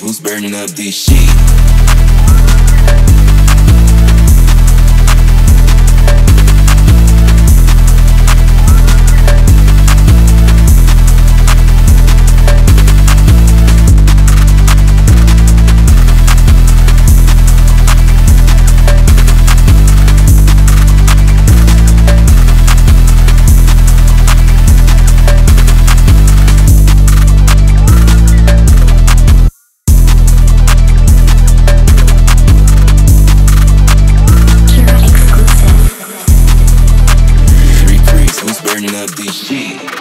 Who's burning up this shit? turning up this shit.